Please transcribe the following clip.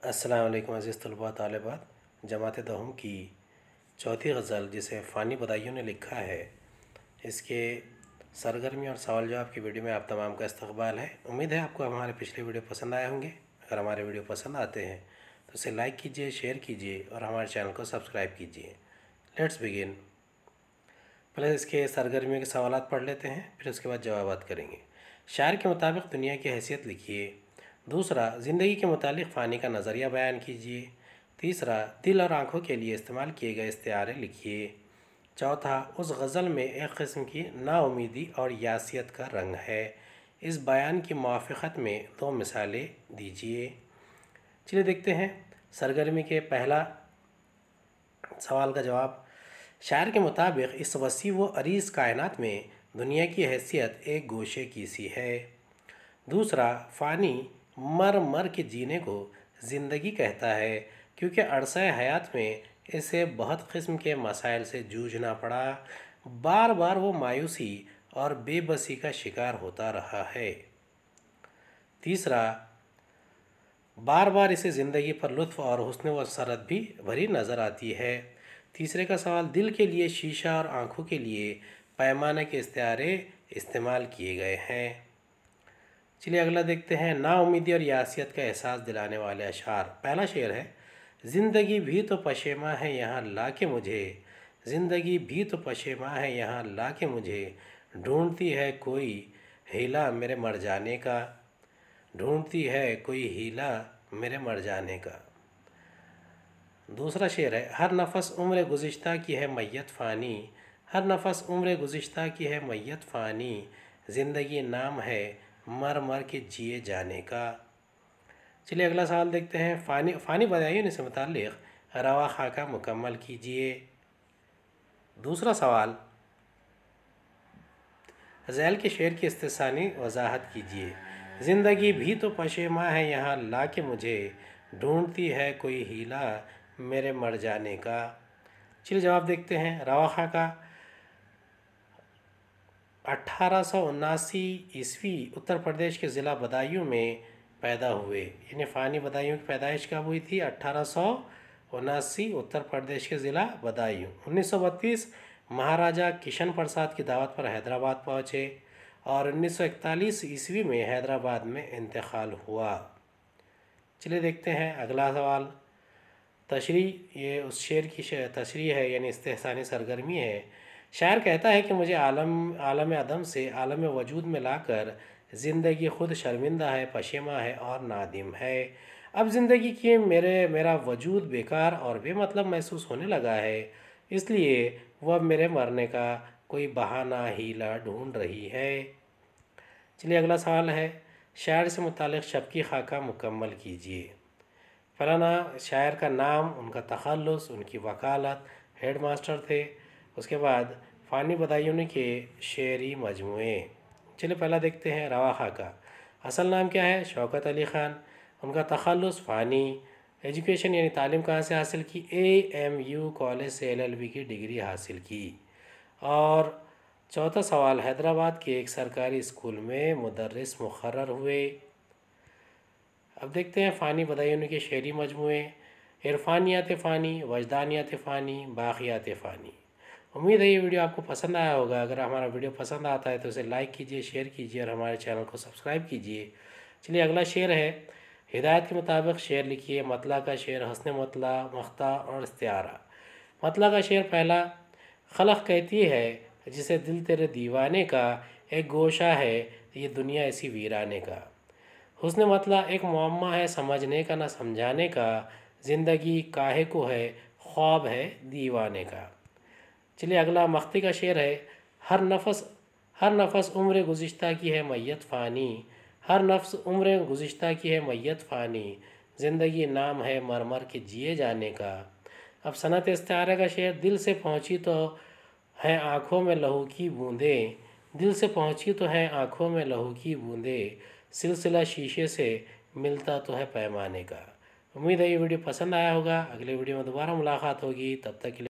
अस्सलाम अज़ीज़ तलबा तालबात। जमात दहम की चौथी गज़ल जिसे फ़ानी बदाइयों ने लिखा है, इसके सरगर्मी और सवाल जवाब की वीडियो में आप तमाम का इस्तकबाल है। उम्मीद है आपको हमारे पिछले वीडियो पसंद आए होंगे। अगर हमारे वीडियो पसंद आते हैं तो उसे लाइक कीजिए, शेयर कीजिए और हमारे चैनल को सब्सक्राइब कीजिए। Let's begin. पहले इसके सरगर्मियों के सवाल पढ़ लेते हैं, फिर उसके बाद जवाब करेंगे। शायर के मुताबिक दुनिया की हैसियत लिखिए दूसरा, ज़िंदगी के मुतालिक फ़ानी का नज़रिया बयान कीजिए। तीसरा, दिल और आँखों के लिए इस्तेमाल किए गए इस्तारे लिखिए। चौथा, उस गज़ल में एक किस्म की नाउमीदी और यासियत का रंग है। इस बयान की मुआफ़त में दो मिसालें दीजिए। चलिए देखते हैं, सरगर्मी के पहला सवाल का जवाब। शायर के मुताबिक, इस वसी व अरीज़ कायनात में दुनिया की हैसियत एक गोशे की सी है। दूसरा, फ़ानी मर मर के जीने को ज़िंदगी कहता है, क्योंकि अरसा हयात में इसे बहुत किस्म के मसाइल से जूझना पड़ा। बार बार वो मायूसी और बेबसी का शिकार होता रहा है। तीसरा बार बार इसे ज़िंदगी पर लुत्फ़ और हसन व सरत भी भरी नज़र आती है। तीसरे का सवाल, दिल के लिए शीशा और आँखों के लिए पैमाने के इस्तारे इस्तेमाल किए गए हैं। चलिए अगला देखते हैं नाउमीदी और यासियत का एहसास दिलाने वाले अशार। पहला शेर है, ज़िंदगी भी तो पशेमा है, यहाँ ला के मुझे। ज़िंदगी भी तो पशेमा है, यहाँ ला के मुझे। ढूंढती है कोई हीला मेरे मर जाने का। ढूंढती है कोई हीला मेरे मर जाने का। दूसरा शेर है, हर नफस उम्र गुज्त की है मैत फ़ानी। हर नफस उम्र गुज्त की है मैत फ़ानी। ज़िंदगी नाम है मर मर के जिए जाने का। चलिए अगला सवाल देखते हैं। फ़ानी फ़ानी बताइए से मुतल रवा खाका मुकम्मल कीजिए। दूसरा सवाल जैल के शेर की इस्तेसानी वजाहत कीजिए। ज़िंदगी भी तो पशेमा है, यहाँ ला के मुझे ढूंढती है कोई हीला मेरे मर जाने का। चलिए जवाब देखते हैं। रवा खाका अट्ठारह ईस्वी उत्तर प्रदेश के ज़िला बदायूं में पैदा हुए। यानी फ़ानी बदायूं की पैदाइश कब हुई थी? अट्ठारह उत्तर प्रदेश के ज़िला बदायूं। 1932 महाराजा किशन प्रसाद की दावत पर हैदराबाद पहुँचे और 1941 ईस्वी में हैदराबाद में इंतकाल हुआ। चलिए देखते हैं अगला सवाल। तशरी, ये उस शेर की तशरी है, यानी इस्तेसानी सरगर्मी है। शायर कहता है कि मुझे आलम आलम अदम से आलम वजूद में लाकर ज़िंदगी ख़ुद शर्मिंदा है, पशेमा है और नादिम है। अब ज़िंदगी की मेरे, मेरा वजूद बेकार और बेमतलब महसूस होने लगा है। इसलिए वह मेरे मरने का कोई बहाना हीला ढूंढ रही है। चलिए अगला सवाल है, शायर से मुतल शबकी खाका मुकम्मल कीजिए। फलाना शायर का नाम, उनका तखलस उनकी वकालत हेड मास्टर थे। उसके बाद फ़ानी बदायूनी के शेरी मजमू चलिए पहला देखते हैं रवा खा का। असल नाम क्या है? शौकत अली ख़ान। उनका तखलस फ़ानी। एजुकेशन यानी तालीम कहाँ से हासिल की? ए एम यू कॉलेज से एल एल बी की डिग्री हासिल की। और चौथा सवाल, हैदराबाद के एक सरकारी स्कूल में मदरस मुखर हुए। अब देखते हैं फ़ानी बदायूनी के शेरी मजमू इरफानियात फ़ानी, वजदानियात फ़ानी बाक़ियात फ़ानी। उम्मीद है ये वीडियो आपको पसंद आया होगा। अगर हमारा वीडियो पसंद आता है तो उसे लाइक कीजिए शेयर कीजिए और हमारे चैनल को सब्सक्राइब कीजिए। चलिए अगला शेर है। हिदायत के मुताबिक शेर लिखिए, मतला का शेर हसन मतला, मख्ता और इस्तारा मतला का शेर पहला खलक कहती है, जिसे दिल तेरे दीवाने का एक गोशा है, ये दुनिया ऐसी वीराने का। हुसन मतला एक मामा है, समझने का ना समझाने का। ज़िंदगी काहे को है, ख्वाब है दीवाने का। चलिए, अगला मख्ती का शेर है, हर नफस हर नफस उम्र गुज्त की है मैत फ़ानी, हर नफ्स उम्र गुज्त की है मैत फ़ानी, ज़िंदगी नाम है मर मर के जिए जाने का। अब सनत इस्तारा का शेर, दिल से पहुँची तो है आँखों में लहू की बूंदें, दिल से पहुँची तो है आँखों में लहू की बूंदें, सिलसिला शीशे से मिलता तो है पैमाने का। उम्मीद है ये वीडियो पसंद आया होगा, अगले वीडियो में दोबारा मुलाकात होगी, तब तक के लिए